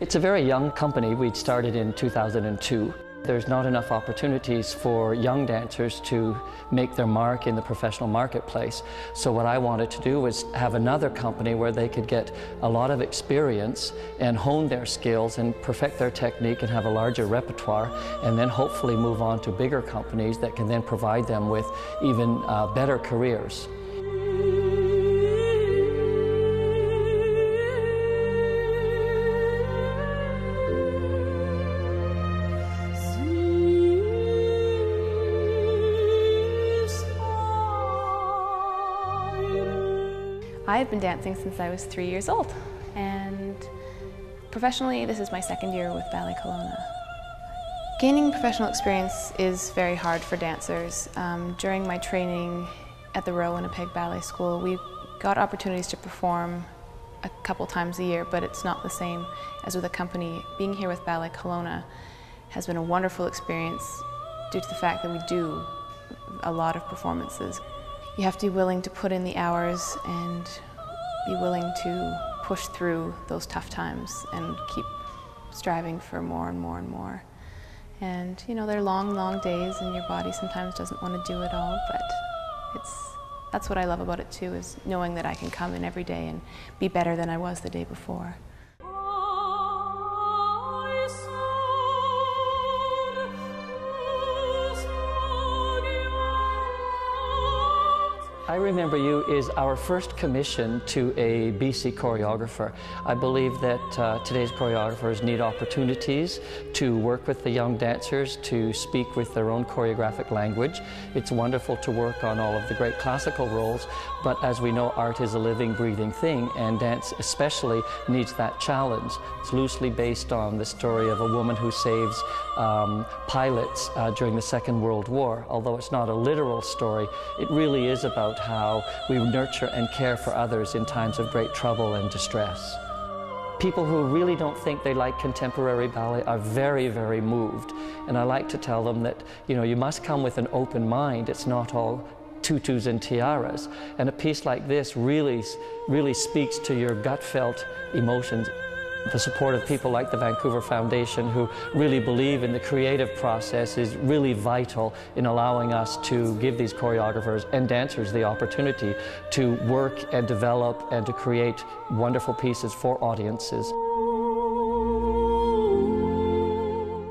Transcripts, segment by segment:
It's a very young company. We started in 2002. There's not enough opportunities for young dancers to make their mark in the professional marketplace. So what I wanted to do was have another company where they could get a lot of experience and hone their skills and perfect their technique and have a larger repertoire and then hopefully move on to bigger companies that can then provide them with even uh, better careers. I've been dancing since I was three years old, and professionally, this is my second year with Ballet Kelowna. Gaining professional experience is very hard for dancers. Um, during my training at the Royal Winnipeg Ballet School, we got opportunities to perform a couple times a year, but it's not the same as with a company. Being here with Ballet Kelowna has been a wonderful experience due to the fact that we do a lot of performances. You have to be willing to put in the hours and be willing to push through those tough times and keep striving for more and more and more. And you know, they're long, long days and your body sometimes doesn't want to do it all, but it's that's what I love about it too, is knowing that I can come in every day and be better than I was the day before. I Remember You is our first commission to a BC choreographer. I believe that uh, today's choreographers need opportunities to work with the young dancers, to speak with their own choreographic language. It's wonderful to work on all of the great classical roles, but as we know, art is a living, breathing thing, and dance especially needs that challenge. It's loosely based on the story of a woman who saves um, pilots uh, during the Second World War. Although it's not a literal story, it really is about how we nurture and care for others in times of great trouble and distress. People who really don't think they like contemporary ballet are very, very moved. And I like to tell them that, you know, you must come with an open mind. It's not all tutus and tiaras. And a piece like this really, really speaks to your gut felt emotions. The support of people like the Vancouver Foundation who really believe in the creative process is really vital in allowing us to give these choreographers and dancers the opportunity to work and develop and to create wonderful pieces for audiences.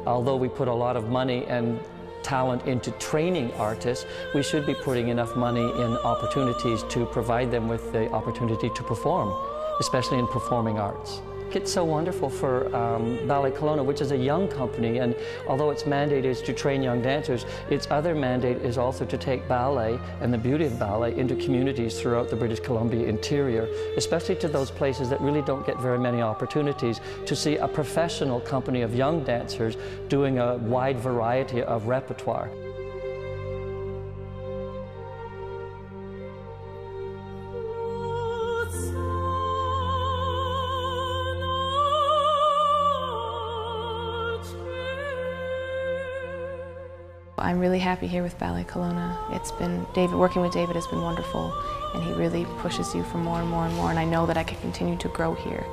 Although we put a lot of money and talent into training artists, we should be putting enough money in opportunities to provide them with the opportunity to perform, especially in performing arts. It's so wonderful for um, Ballet Kelowna, which is a young company, and although its mandate is to train young dancers, its other mandate is also to take ballet and the beauty of ballet into communities throughout the British Columbia interior, especially to those places that really don't get very many opportunities to see a professional company of young dancers doing a wide variety of repertoire. I'm really happy here with Ballet Kelowna. It's been, David, working with David has been wonderful and he really pushes you for more and more and more and I know that I can continue to grow here.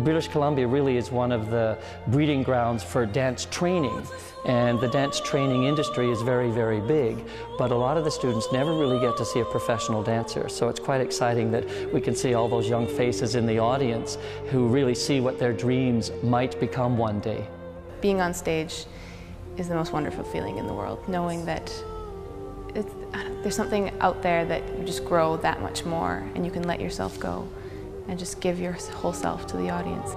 British Columbia really is one of the breeding grounds for dance training and the dance training industry is very, very big but a lot of the students never really get to see a professional dancer so it's quite exciting that we can see all those young faces in the audience who really see what their dreams might become one day. Being on stage is the most wonderful feeling in the world, knowing that there's something out there that you just grow that much more and you can let yourself go and just give your whole self to the audience.